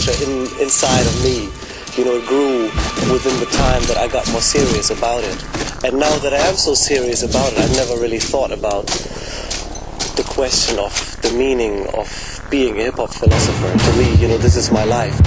culture in, inside of me. You know, it grew within the time that I got more serious about it. And now that I am so serious about it, I never really thought about the question of the meaning of being a hip hop philosopher. To me, you know, this is my life.